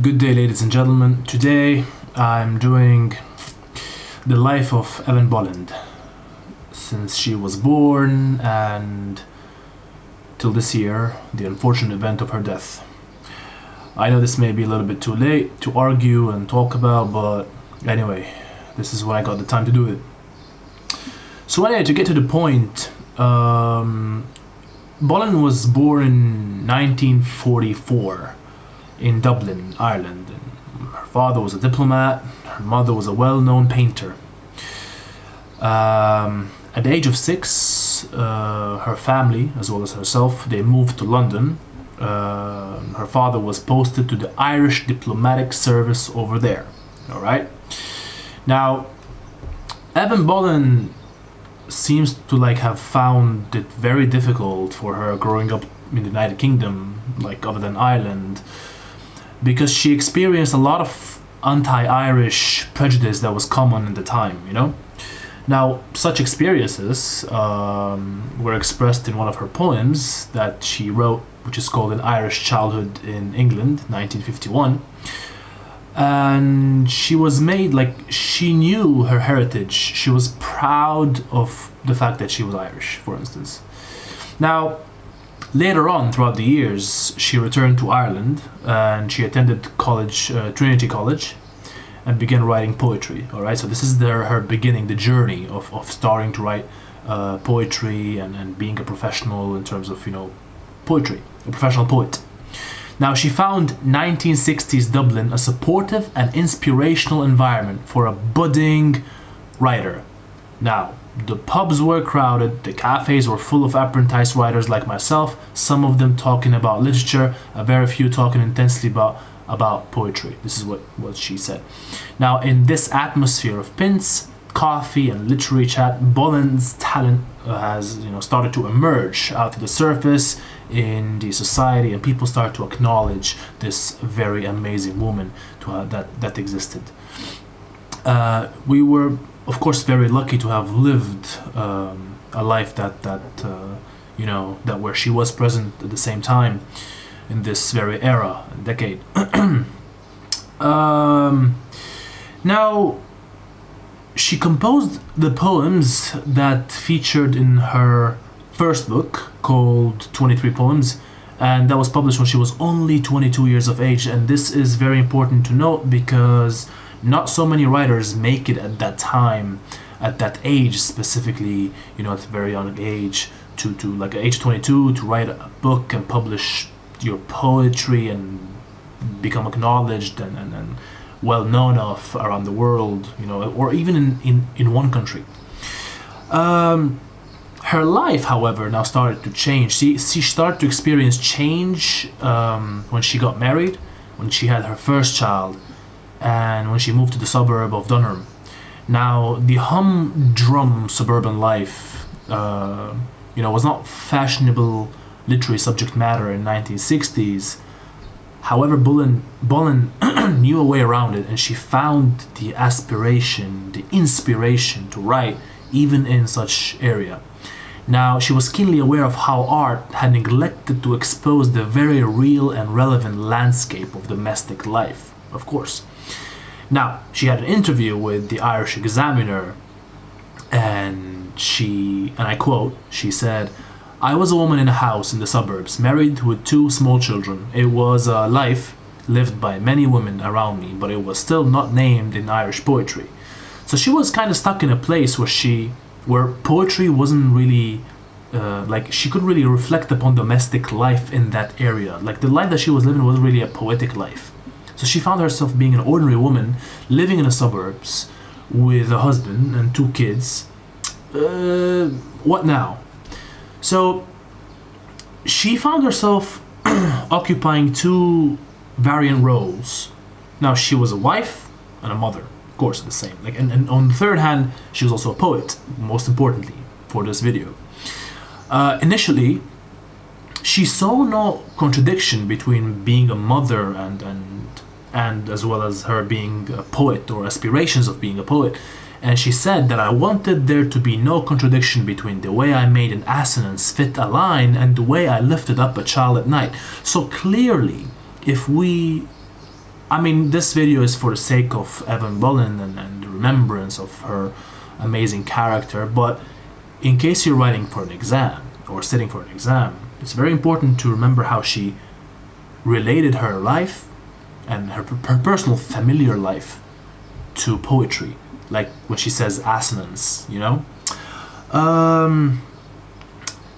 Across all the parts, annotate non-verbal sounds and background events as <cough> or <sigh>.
Good day, ladies and gentlemen. Today I'm doing the life of Ellen Boland since she was born and till this year, the unfortunate event of her death. I know this may be a little bit too late to argue and talk about, but anyway, this is when I got the time to do it. So, anyway, to get to the point, um, Boland was born in 1944 in Dublin, Ireland. And her father was a diplomat, her mother was a well known painter. Um, at the age of six, uh, her family, as well as herself, they moved to London. Uh, her father was posted to the Irish diplomatic service over there. All right. Now, Eavan Boland seems to like have found it very difficult for her growing up in the United Kingdom, like other than Ireland, because she experienced a lot of anti-Irish prejudice that was common at the time, you know. Now, such experiences um, were expressed in one of her poems that she wrote, which is called An Irish Childhood in England, 1951. And she was made like she knew her heritage. She was proud of the fact that she was Irish, for instance. Now, Later on, throughout the years, she returned to Ireland and she attended college, uh, Trinity College, and began writing poetry. All right, so this is their, her beginning, the journey of, of starting to write uh, poetry and, and being a professional in terms of you know poetry, a professional poet. Now she found 1960s Dublin a supportive and inspirational environment for a budding writer. Now the pubs were crowded, the cafes were full of apprentice writers like myself, some of them talking about literature, a very few talking intensely about about poetry. This is what, what she said. Now, in this atmosphere of pints, coffee, and literary chat, Boland's talent uh, has you know started to emerge out to the surface in the society, and people start to acknowledge this very amazing woman to, uh, that that existed. Uh, we were of course very lucky to have lived um, a life that that uh, you know that where she was present at the same time in this very era decade. <clears throat> Um, now she composed the poems that featured in her first book called 23 poems and that was published when she was only 22 years of age. And this is very important to note because not so many writers make it at that time at that age specifically you know at a very young age to, to like age 22 to write a book and publish your poetry and become acknowledged and, and, and well known of around the world you know or even in, in, in one country. Um, her life however now started to change. She, she started to experience change um, when she got married when she had her first child and when she moved to the suburb of Dundrum. Now, the humdrum suburban life, uh, you know, was not fashionable literary subject matter in 1960s. However, Bullen, Boland <clears throat> knew a way around it, and she found the aspiration, the inspiration to write even in such area. Now, she was keenly aware of how art had neglected to expose the very real and relevant landscape of domestic life, of course. Now, she had an interview with the Irish Examiner, and she, and I quote, she said, I was a woman in a house in the suburbs, married with two small children. It was a life lived by many women around me, but it was still not named in Irish poetry. So she was kind of stuck in a place where she, where poetry wasn't really, uh, like she could really reflect upon domestic life in that area. Like the life that she was living was really a poetic life. So she found herself being an ordinary woman living in the suburbs with a husband and two kids. Uh, what now? So she found herself <clears throat> occupying two variant roles. Now she was a wife and a mother, of course, the same. Like, and, and on the third hand, she was also a poet. Most importantly, for this video. Uh, initially, she saw no contradiction between being a mother and and and as well as her being a poet or aspirations of being a poet. And she said that I wanted there to be no contradiction between the way I made an assonance fit a line and the way I lifted up a child at night. So clearly, if we I mean, this video is for the sake of Eavan Boland and, and the remembrance of her amazing character, but in case you're writing for an exam or sitting for an exam, it's very important to remember how she related her life and her, her personal familiar life to poetry. Like when she says assonance, you know? Um,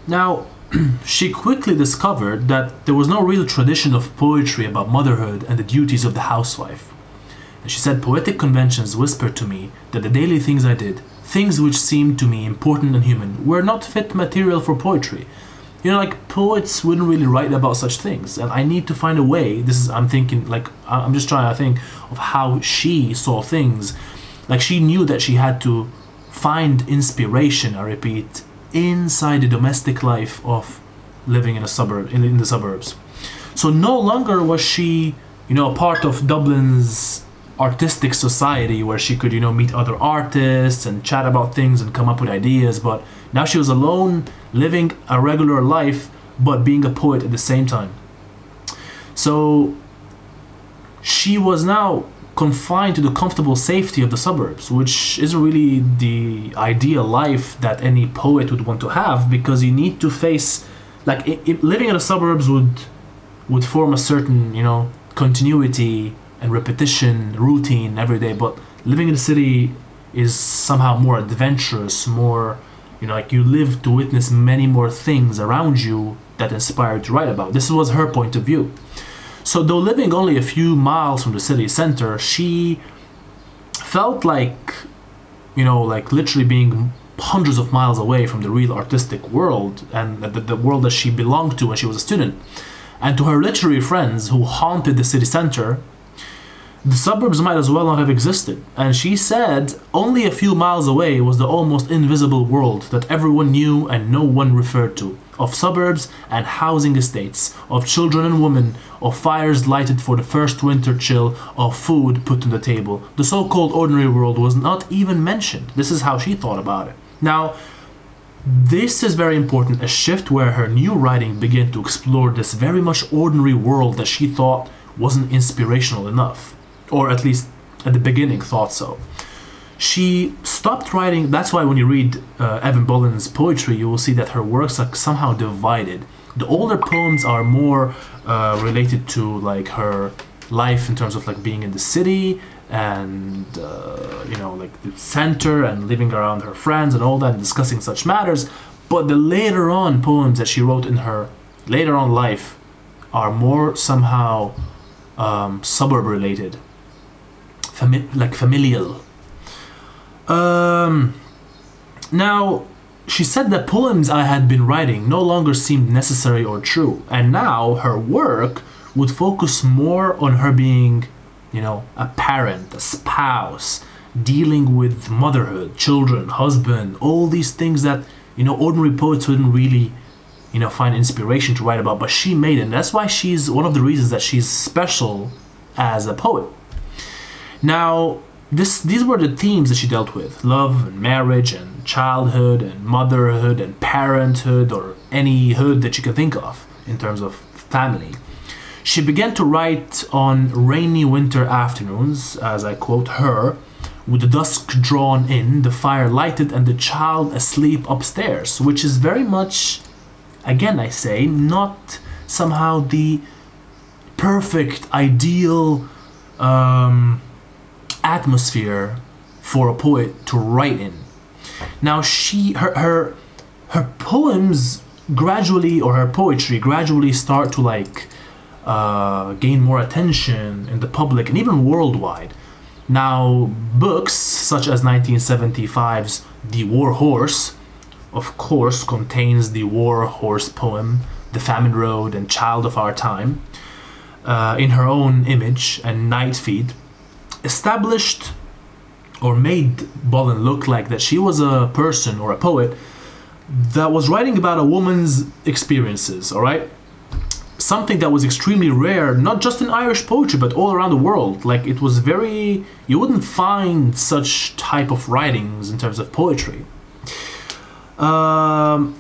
now, <clears throat> she quickly discovered that there was no real tradition of poetry about motherhood and the duties of the housewife. And she said, Poetic conventions whispered to me that the daily things I did, things which seemed to me important and human, were not fit material for poetry. You know, like poets wouldn't really write about such things, and I need to find a way. This is, I'm thinking, like, I'm just trying to think of how she saw things. Like, she knew that she had to find inspiration, I repeat, inside the domestic life of living in a suburb in, in the suburbs. So no longer was she, you know, part of Dublin's artistic society where she could, you know, meet other artists and chat about things and come up with ideas, but now she was alone, living a regular life, but being a poet at the same time. So she was now confined to the comfortable safety of the suburbs, which isn't really the ideal life that any poet would want to have because you need to face like it, it, living in the suburbs would would form a certain you know continuity and repetition routine every day but living in the city is somehow more adventurous more you know like you live to witness many more things around you that inspire you to write about this was her point of view so, though living only a few miles from the city center, she felt like, you know, like literally being hundreds of miles away from the real artistic world and the, the world that she belonged to when she was a student. And to her literary friends who haunted the city center, the suburbs might as well not have existed. And she said only a few miles away was the almost invisible world that everyone knew and no one referred to of suburbs and housing estates, of children and women, of fires lighted for the first winter chill, of food put on the table. The so called ordinary world was not even mentioned. This is how she thought about it. Now, this is very important, a shift where her new writing began to explore this very much ordinary world that she thought wasn't inspirational enough, or at least at the beginning thought so she stopped writing. That's why when you read uh, Eavan Boland's poetry, you will see that her works are somehow divided. The older poems are more uh, related to like her life in terms of like being in the city and uh, you know like the center and living around her friends and all that and discussing such matters. But the later on poems that she wrote in her later on life are more somehow um, suburb related, Fami- like familial um, now, she said that poems I had been writing no longer seemed necessary or true, and now her work would focus more on her being, you know, a parent, a spouse, dealing with motherhood, children, husband, all these things that, you know, ordinary poets wouldn't really, you know, find inspiration to write about, but she made it. And that's why she's one of the reasons that she's special as a poet. Now, this these were the themes that she dealt with. Love and marriage and childhood and motherhood and parenthood or any hood that you can think of in terms of family. She began to write on rainy winter afternoons as i quote her with the dusk drawn in the fire lighted and the child asleep upstairs which is very much again i say not somehow the perfect ideal um, atmosphere for a poet to write in. Now she her her her poems gradually or her poetry gradually start to like uh, gain more attention in the public and even worldwide. Now books such as 1975's The War Horse, of course, contains the War Horse poem, The Famine Road and Child of Our Time, uh, in her own image and Night Feed established or made Boland look like that she was a person or a poet that was writing about a woman's experiences, all right? Something that was extremely rare, not just in Irish poetry, but all around the world. Like it was very, you wouldn't find such type of writings in terms of poetry. Um,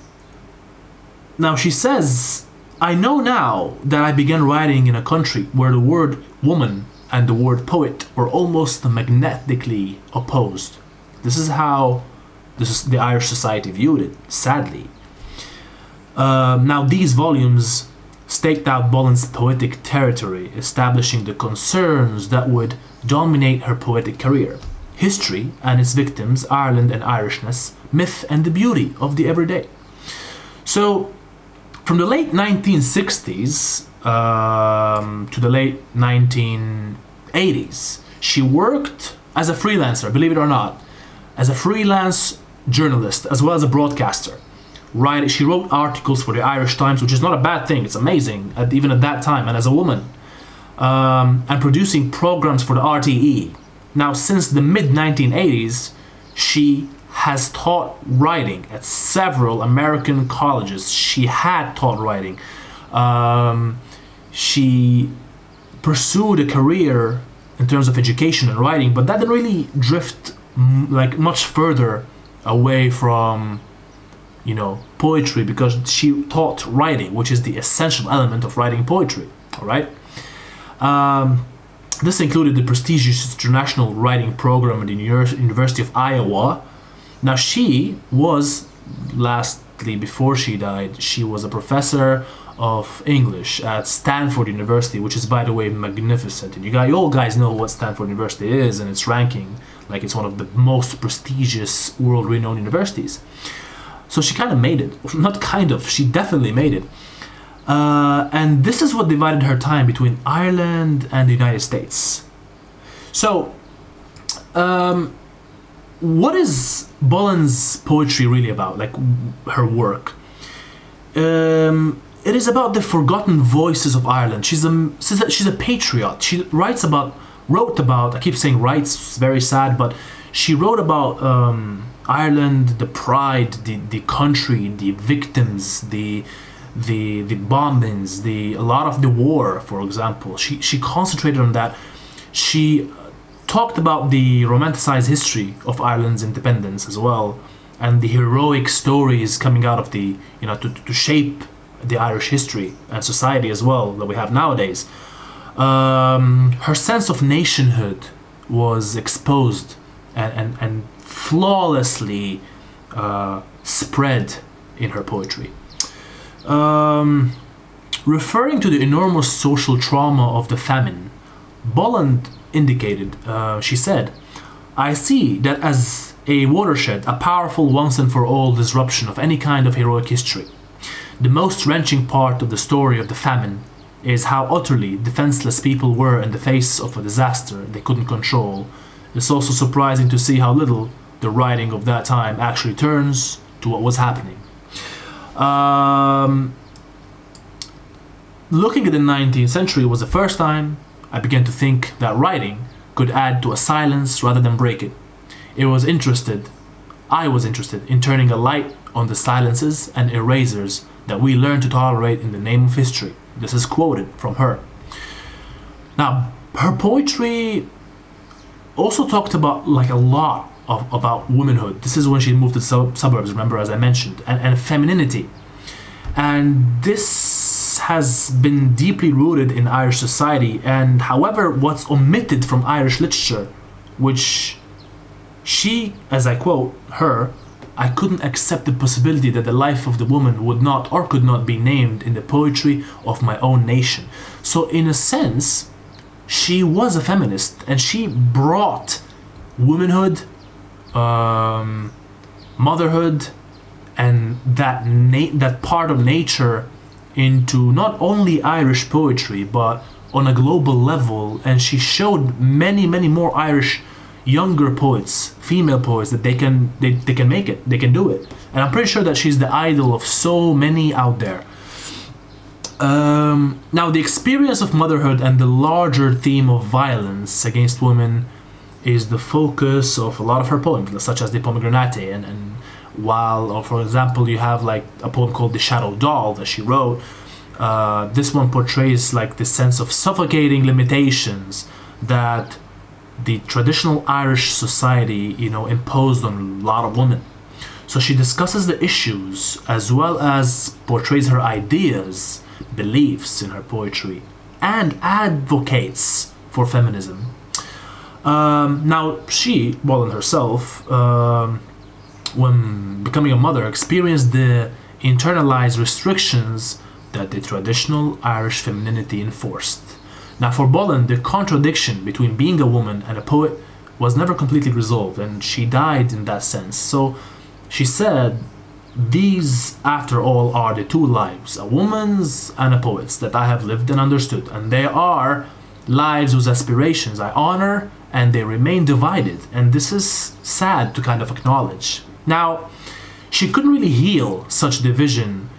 now she says, I know now that I began writing in a country where the word woman and the word poet were almost magnetically opposed. This is how the Irish society viewed it, sadly. Um, now, these volumes staked out Boland's poetic territory, establishing the concerns that would dominate her poetic career history and its victims, Ireland and Irishness, myth and the beauty of the everyday. So, from the late 1960s um, to the late 1980s, she worked as a freelancer, believe it or not, as a freelance journalist as well as a broadcaster. Right, she wrote articles for the Irish Times, which is not a bad thing. It's amazing, at, even at that time, and as a woman, um, and producing programs for the RTE. Now, since the mid 1980s, she has taught writing at several American colleges. She had taught writing. Um, she pursued a career in terms of education and writing, but that didn't really drift like much further away from you know poetry because she taught writing which is the essential element of writing poetry all right? Um, this included the prestigious international writing program at the university of iowa. Now she was lastly before she died she was a professor of english at stanford university which is by the way magnificent and you guys you all guys know what stanford university is and its ranking like it's one of the most prestigious world renowned universities so she kind of made it. <laughs> Not kind of, she definitely made it. Uh, and this is what divided her time between Ireland and the United States. So, um, what is Boland's poetry really about? Like her work? Um, it is about the forgotten voices of Ireland. She's a she's a patriot. She writes about wrote about. I keep saying writes. Very sad, but she wrote about um, Ireland, the pride, the, the country, the victims, the the the bombings, the a lot of the war, for example. She she concentrated on that. She talked about the romanticized history of Ireland's independence as well, and the heroic stories coming out of the you know to, to shape the Irish history and society as well that we have nowadays. Um, her sense of nationhood was exposed and, and, and flawlessly uh, spread in her poetry. Um, referring to the enormous social trauma of the famine, Boland indicated, uh, she said, I see that as a watershed, a powerful once and for all disruption of any kind of heroic history. The most wrenching part of the story of the famine is how utterly defenseless people were in the face of a disaster they couldn't control. It's also surprising to see how little the writing of that time actually turns to what was happening. Um, looking at the 19th century was the first time I began to think that writing could add to a silence rather than break it. It was interested, I was interested in turning a light on the silences and erasers that we learn to tolerate in the name of history. This is quoted from her. Now, her poetry also talked about like a lot of, about womanhood. This is when she moved to sub- suburbs, remember, as I mentioned, and, and femininity. And this has been deeply rooted in Irish society. And however, what's omitted from Irish literature, which she, as I quote her, I couldn't accept the possibility that the life of the woman would not or could not be named in the poetry of my own nation. So, in a sense, she was a feminist and she brought womanhood um, motherhood and that that part of nature into not only Irish poetry but on a global level and she showed many many more Irish younger poets female poets that they can they, they can make it they can do it and I'm pretty sure that she's the idol of so many out there um, now the experience of motherhood and the larger theme of violence against women is the focus of a lot of her poems, such as the Pomegranate. And, and while, or for example, you have like a poem called The Shadow Doll that she wrote, uh, this one portrays like the sense of suffocating limitations that the traditional Irish society, you know, imposed on a lot of women. So she discusses the issues as well as portrays her ideas, beliefs in her poetry, and advocates for feminism. Um, now, she, Boland herself, um, when becoming a mother, experienced the internalized restrictions that the traditional Irish femininity enforced. Now, for Boland, the contradiction between being a woman and a poet was never completely resolved, and she died in that sense. So, she said, These, after all, are the two lives a woman's and a poet's that I have lived and understood, and they are lives whose aspirations I honor and they remain divided, and this is sad to kind of acknowledge. Now, she couldn't really heal such division,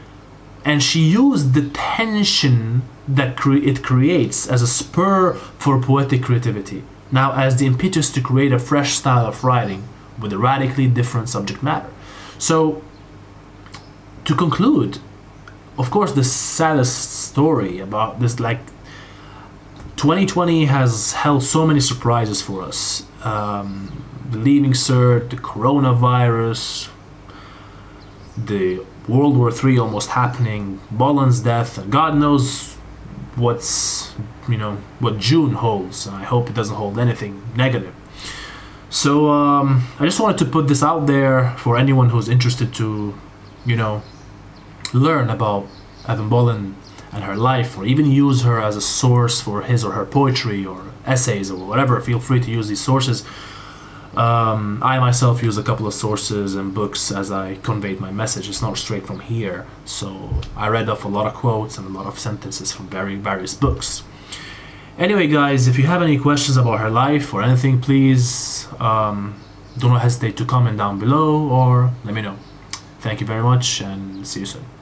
and she used the tension that cre- it creates as a spur for poetic creativity. Now, as the impetus to create a fresh style of writing with a radically different subject matter. So, to conclude, of course, the saddest story about this, like, 2020 has held so many surprises for us. Um, the Leaving Cert, the coronavirus, the World War III almost happening, Boland's death, and God knows what's, you know, what June holds. I hope it doesn't hold anything negative. So um, I just wanted to put this out there for anyone who's interested to, you know, learn about Eavan Boland and her life, or even use her as a source for his or her poetry or essays or whatever. Feel free to use these sources. Um, I myself use a couple of sources and books as I conveyed my message. It's not straight from here, so I read off a lot of quotes and a lot of sentences from very various books. Anyway, guys, if you have any questions about her life or anything, please um, do not hesitate to comment down below or let me know. Thank you very much and see you soon.